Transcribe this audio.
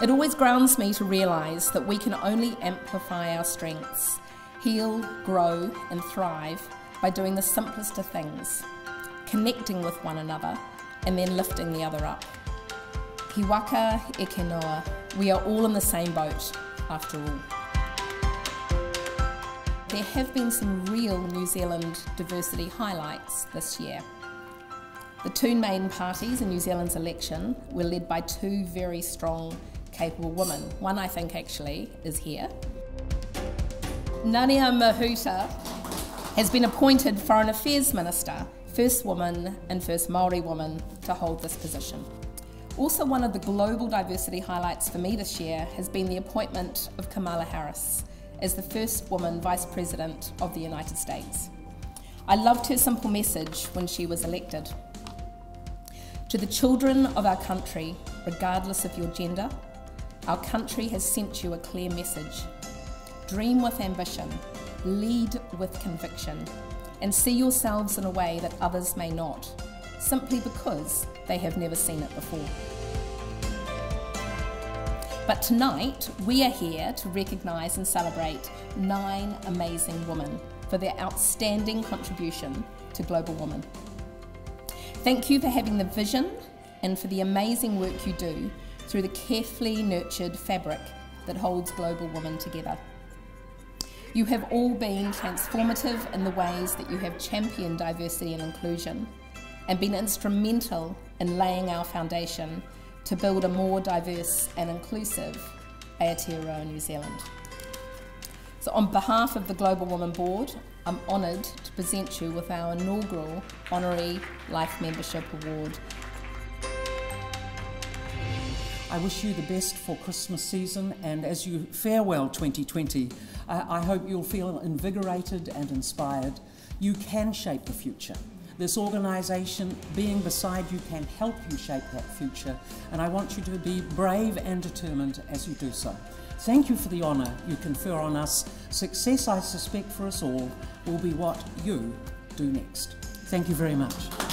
It always grounds me to realise that we can only amplify our strengths, heal, grow, and thrive by doing the simplest of things connecting with one another and then lifting the other up. He waka eke noa. We are all in the same boat, after all. There have been some real New Zealand diversity highlights this year. The two main parties in New Zealand's election were led by two very strong capable woman. One, I think, actually is here. Nanaia Mahuta has been appointed Foreign Affairs Minister, first woman and first Maori woman to hold this position. Also, one of the global diversity highlights for me this year has been the appointment of Kamala Harris as the first woman Vice President of the United States. I loved her simple message when she was elected. To the children of our country, regardless of your gender, our country has sent you a clear message. Dream with ambition, lead with conviction, and see yourselves in a way that others may not, simply because they have never seen it before. But tonight, we are here to recognise and celebrate nine amazing women for their outstanding contribution to Global Women. Thank you for having the vision and for the amazing work you do through the carefully nurtured fabric that holds Global women together. You have all been transformative in the ways that you have championed diversity and inclusion and been instrumental in laying our foundation to build a more diverse and inclusive Aotearoa New Zealand. So on behalf of the Global Women Board, I'm honoured to present you with our inaugural Honorary Life Membership Award I wish you the best for Christmas season and as you farewell 2020, uh, I hope you'll feel invigorated and inspired. You can shape the future. This organisation, being beside you, can help you shape that future, and I want you to be brave and determined as you do so. Thank you for the honour you confer on us. Success, I suspect, for us all will be what you do next. Thank you very much.